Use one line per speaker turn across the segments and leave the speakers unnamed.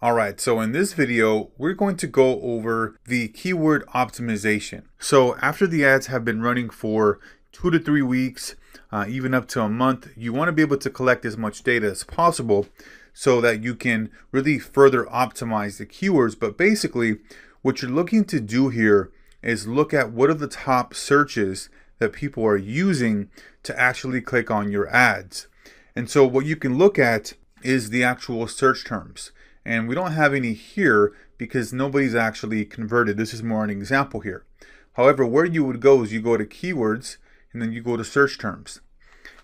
Alright, so in this video, we're going to go over the keyword optimization. So after the ads have been running for two to three weeks, uh, even up to a month, you want to be able to collect as much data as possible so that you can really further optimize the keywords. But basically, what you're looking to do here is look at what are the top searches that people are using to actually click on your ads. And so what you can look at is the actual search terms and we don't have any here because nobody's actually converted. This is more an example here. However, where you would go is you go to keywords and then you go to search terms.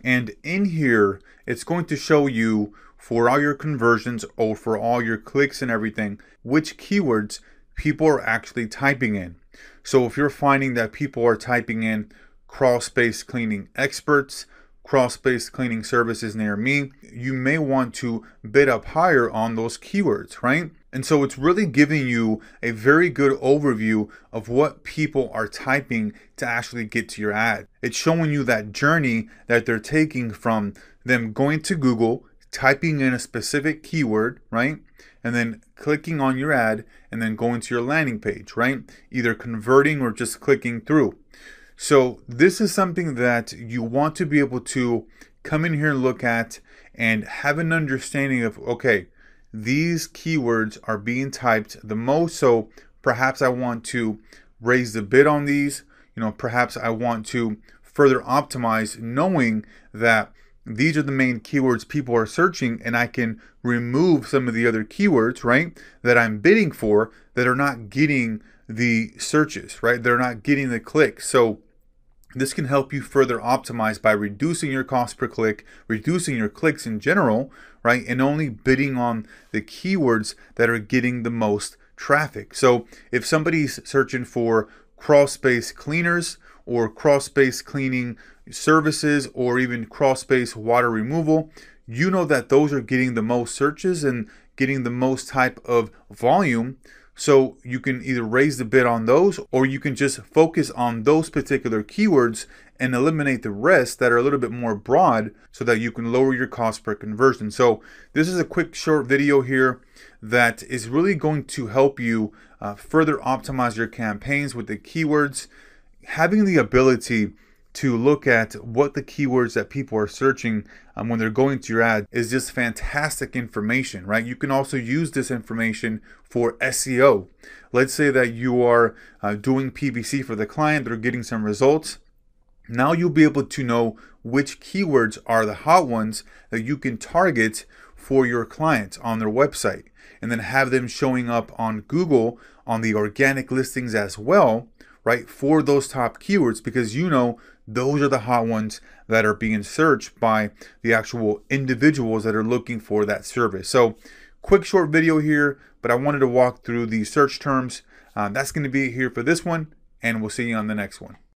And in here, it's going to show you for all your conversions or for all your clicks and everything, which keywords people are actually typing in. So if you're finding that people are typing in crawl space cleaning experts, crawl space cleaning services near me, you may want to bid up higher on those keywords, right? And so it's really giving you a very good overview of what people are typing to actually get to your ad. It's showing you that journey that they're taking from them going to Google, typing in a specific keyword, right? And then clicking on your ad and then going to your landing page, right? Either converting or just clicking through. So this is something that you want to be able to come in here and look at and have an understanding of, okay, these keywords are being typed the most. So perhaps I want to raise the bid on these. You know, perhaps I want to further optimize knowing that these are the main keywords people are searching and I can remove some of the other keywords, right, that I'm bidding for that are not getting the searches, right? They're not getting the clicks. So this can help you further optimize by reducing your cost per click, reducing your clicks in general, right? And only bidding on the keywords that are getting the most traffic. So if somebody's searching for crawl space cleaners or crawl space cleaning services or even crawl space water removal, you know that those are getting the most searches and getting the most type of volume. So you can either raise the bid on those or you can just focus on those particular keywords and eliminate the rest that are a little bit more broad so that you can lower your cost per conversion. So this is a quick short video here that is really going to help you uh, further optimize your campaigns with the keywords. Having the ability to look at what the keywords that people are searching um, when they're going to your ad is just fantastic information, right? You can also use this information for SEO. Let's say that you are uh, doing PPC for the client, they're getting some results. Now you'll be able to know which keywords are the hot ones that you can target for your clients on their website and then have them showing up on Google on the organic listings as well right, for those top keywords because you know those are the hot ones that are being searched by the actual individuals that are looking for that service. So, quick short video here, but I wanted to walk through the search terms. Uh, that's going to be here for this one, and we'll see you on the next one.